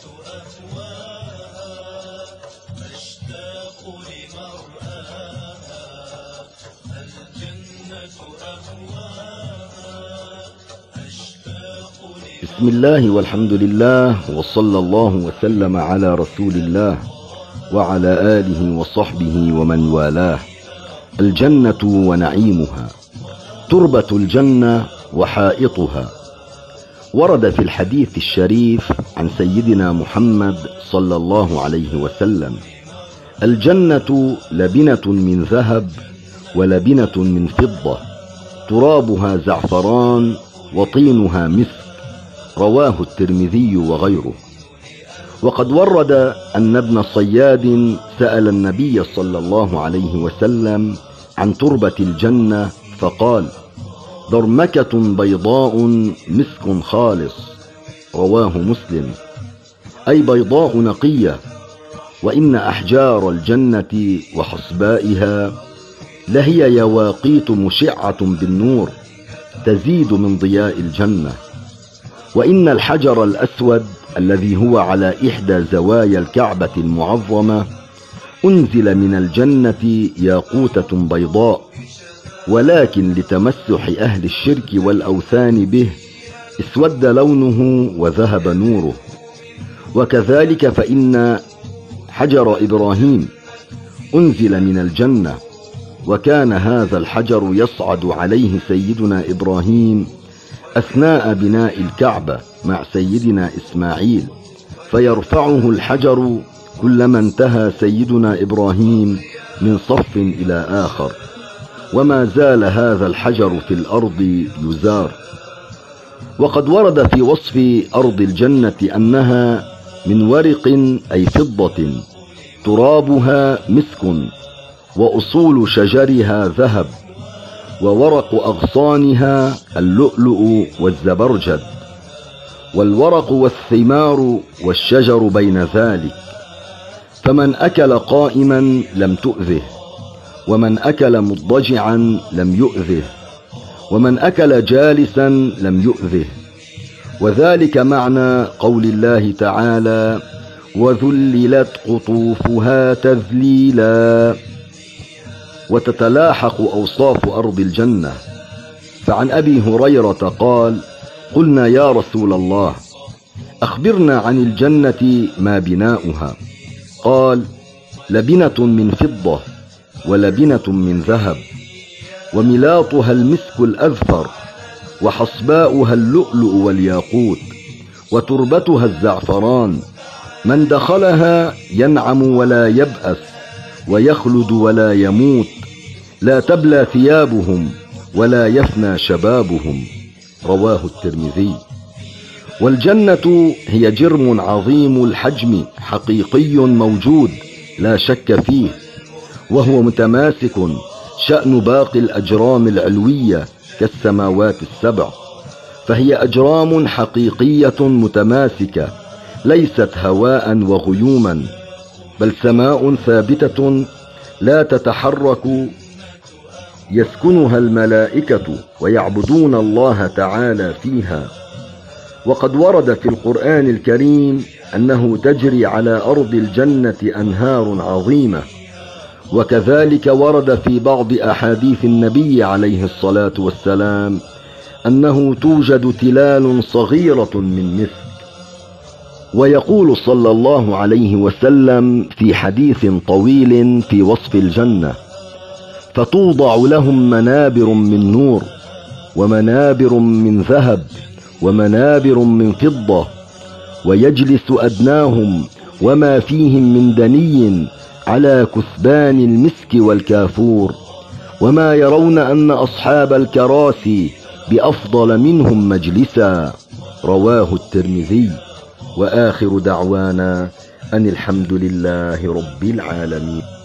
بسم الله والحمد لله وصلى الله وسلم على رسول الله وعلى آله وصحبه ومن والاه. الجنة ونعيمها تربة الجنة وحائطها. ورد في الحديث الشريف عن سيدنا محمد صلى الله عليه وسلم الجنة لبنة من ذهب ولبنة من فضة ترابها زعفران وطينها مسك رواه الترمذي وغيره. وقد ورد أن ابن صياد سأل النبي صلى الله عليه وسلم عن تربة الجنة فقال ضرمكة بيضاء مسك خالص. رواه مسلم. أي بيضاء نقية. وإن أحجار الجنة وحصبائها لهي يواقيت مشعة بالنور تزيد من ضياء الجنة. وإن الحجر الأسود الذي هو على إحدى زوايا الكعبة المعظمة أنزل من الجنة ياقوتة بيضاء ولكن لتمسح أهل الشرك والأوثان به اسود لونه وذهب نوره. وكذلك فإن حجر إبراهيم أنزل من الجنة وكان هذا الحجر يصعد عليه سيدنا إبراهيم أثناء بناء الكعبة مع سيدنا إسماعيل فيرفعه الحجر كلما انتهى سيدنا إبراهيم من صف إلى آخر. وما زال هذا الحجر في الأرض يزار. وقد ورد في وصف أرض الجنة أنها من ورق أي فضة ترابها مسك وأصول شجرها ذهب وورق أغصانها اللؤلؤ والزبرجد والورق والثمار والشجر بين ذلك. فمن أكل قائما لم تؤذه. ومن أكل مضجعا لم يؤذه ومن أكل جالسا لم يؤذه. وذلك معنى قول الله تعالى وذللت قطوفها تذليلا. وتتلاحق أوصاف أرض الجنة. فعن أبي هريرة قال قلنا يا رسول الله أخبرنا عن الجنة ما بناؤها. قال لبنة من فضة. ولبنة من ذهب وملاطها المسك الأذفر وحصباؤها اللؤلؤ والياقوت وتربتها الزعفران من دخلها ينعم ولا يبأس ويخلد ولا يموت لا تبلى ثيابهم ولا يفنى شبابهم رواه الترمذي. والجنة هي جرم عظيم الحجم حقيقي موجود لا شك فيه. وهو متماسك شأن باقي الأجرام العلوية كالسماوات السبع. فهي أجرام حقيقية متماسكة ليست هواء وغيوما بل سماء ثابتة لا تتحرك. يسكنها الملائكة ويعبدون الله تعالى فيها. وقد ورد في القرآن الكريم أنه تجري على أرض الجنة أنهار عظيمة. وكذلك ورد في بعض أحاديث النبي عليه الصلاة والسلام أنه توجد تلال صغيرة من مسك ويقول صلى الله عليه وسلم في حديث طويل في وصف الجنة فتوضع لهم منابر من نور ومنابر من ذهب ومنابر من فضة ويجلس أدناهم وما فيهم من دني على كثبان المسك والكافور وما يرون أن أصحاب الكراسي بأفضل منهم مجلسا. رواه الترمذي. وآخر دعوانا أن الحمد لله رب العالمين.